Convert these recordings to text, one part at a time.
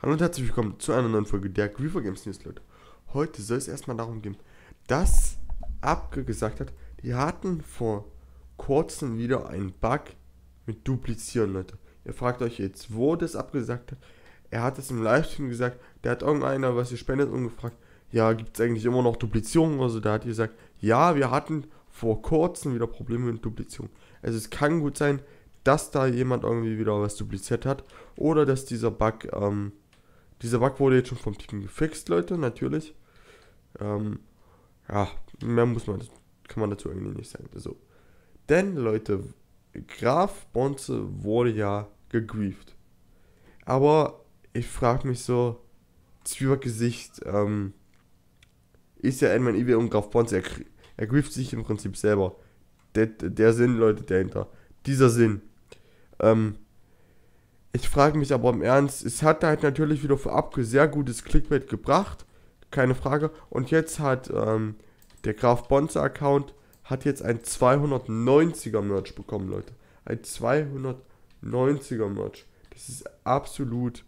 Hallo und herzlich willkommen zu einer neuen Folge der Griefer Games News, Leute. Heute soll es erstmal darum gehen, dass Abge gesagt hat, die hatten vor kurzem wieder einen Bug mit Duplizieren, Leute. Ihr fragt euch jetzt, wo das abgesagt hat. Er hat es im Livestream gesagt, der hat irgendeiner was gespendet und gefragt, ja, gibt es eigentlich immer noch Duplizierung oder so. Da hat er gesagt, ja, wir hatten vor kurzem wieder Probleme mit Duplizierung. Also es kann gut sein, dass da jemand irgendwie wieder was dupliziert hat oder dass dieser Bug ähm, dieser Bug wurde jetzt schon vom Team gefixt, Leute, natürlich. Ähm, ja, mehr muss man, kann man dazu eigentlich nicht sagen. So. Denn, Leute, Graf Bonze wurde ja gegrieft. Aber ich frage mich so, Zwiebergesicht, ähm, ist ja Endman Evil und Graf Bonze, er, er grieft sich im Prinzip selber. Der, der Sinn, Leute, dahinter. Dieser Sinn. Ähm, ich frage mich aber im Ernst, es hat halt natürlich wieder für Abge sehr gutes Clickbait gebracht, keine Frage. Und jetzt hat ähm, der Graf Bonzer Account hat jetzt ein 290er Merch bekommen, Leute. Ein 290er Merch. Das ist absolut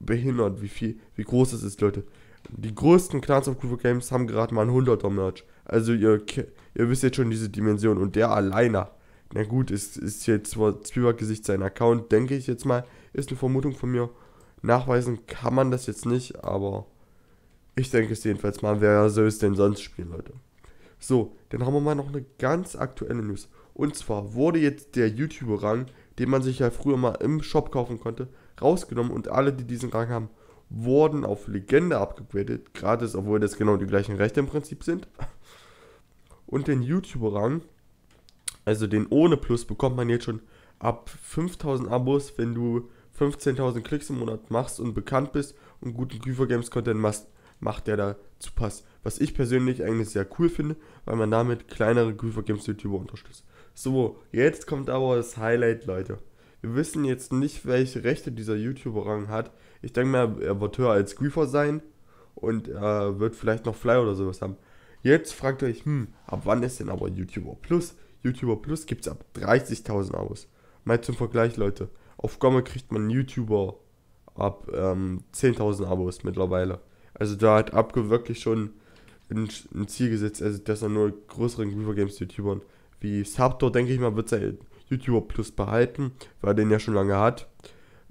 behindert, wie viel, wie groß es ist, Leute. Die größten Clans of Groove Games haben gerade mal ein 100er Merch. Also ihr, ihr wisst jetzt schon diese Dimension. Und der alleine na gut, ist, ist jetzt zwar Zwieback-Gesicht sein Account, denke ich jetzt mal. Ist eine Vermutung von mir. Nachweisen kann man das jetzt nicht, aber ich denke es jedenfalls mal. Wer soll es denn sonst spielen, Leute? So, dann haben wir mal noch eine ganz aktuelle News. Und zwar wurde jetzt der YouTuber-Rang, den man sich ja früher mal im Shop kaufen konnte, rausgenommen und alle, die diesen Rang haben, wurden auf Legende abgegradet. Gratis, obwohl das genau die gleichen Rechte im Prinzip sind. Und den YouTuber-Rang also den ohne Plus bekommt man jetzt schon ab 5000 Abos, wenn du 15.000 Klicks im Monat machst und bekannt bist und guten Griefer Games Content machst, macht der dazu passt. Was ich persönlich eigentlich sehr cool finde, weil man damit kleinere Griefer Games YouTuber unterstützt. So, jetzt kommt aber das Highlight, Leute. Wir wissen jetzt nicht, welche Rechte dieser YouTuber-Rang hat. Ich denke mal, er wird höher als Griefer sein und er wird vielleicht noch Fly oder sowas haben. Jetzt fragt ihr euch, hm, ab wann ist denn aber YouTuber Plus? YouTuber Plus gibt es ab 30.000 Abos. Mal zum Vergleich, Leute. Auf Gomme kriegt man YouTuber ab ähm, 10.000 Abos mittlerweile. Also da hat Abge wirklich schon ein, ein, Ziel gesetzt, also dass er nur größeren Griefer Games YouTubern wie Subtor, denke ich mal, wird sein YouTuber Plus behalten, weil er den ja schon lange hat.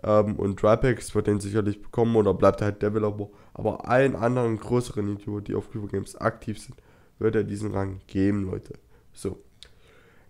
Ähm, und Drypex wird den sicherlich bekommen oder bleibt halt Developer. Aber allen anderen größeren YouTuber, die auf Griefer Games aktiv sind, wird er diesen Rang geben, Leute. So.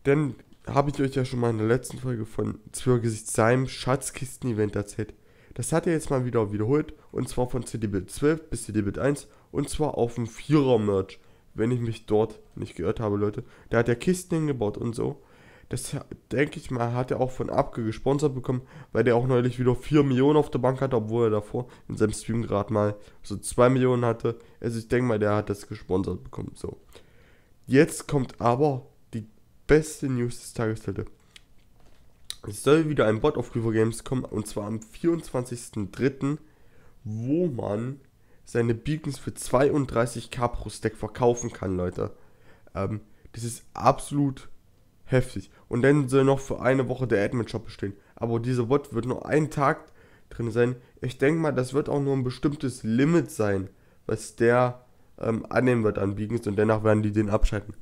Denn habe ich euch ja schon mal in der letzten Folge von Zwölfgesicht seinem Schatzkisten-Event erzählt. Das hat er jetzt mal wieder wiederholt und zwar von CD-Bild 12 bis CD-Bild 1 und zwar auf dem Vierer-Merch, wenn ich mich dort nicht geirrt habe, Leute. Da hat er Kisten hingebaut und so. Das denke ich mal, hat er auch von Abge gesponsert bekommen, weil der auch neulich wieder 4 Millionen auf der Bank hatte, obwohl er davor in seinem Stream gerade mal so 2 Millionen hatte. Also ich denke mal, der hat das gesponsert bekommen. So. Jetzt kommt aber beste News des Tages, Leute. Es soll wieder ein Bot auf Griefer Games kommen und zwar am 24.03., wo man seine Beacons für 32k pro Stack verkaufen kann, Leute. Ähm, das ist absolut heftig. Und dann soll noch für eine Woche der Admin-Shop bestehen. Aber dieser Bot wird nur einen Tag drin sein. Ich denke mal, das wird auch nur ein bestimmtes Limit sein, was der ähm, annehmen wird an Beacons und danach werden die den abschalten.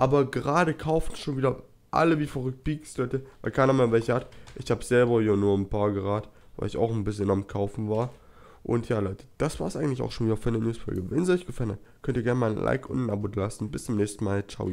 Aber gerade kaufen schon wieder alle wie verrückt Beaks, Leute, weil keiner mehr welche hat. Ich habe selber hier nur ein paar gerade, weil ich auch ein bisschen am Kaufen war. Und ja, Leute, das war es eigentlich auch schon wieder für eine Newsfolge. Wenn es euch gefallen hat, könnt ihr gerne mal ein Like und ein Abo lassen. Bis zum nächsten Mal. Ciao.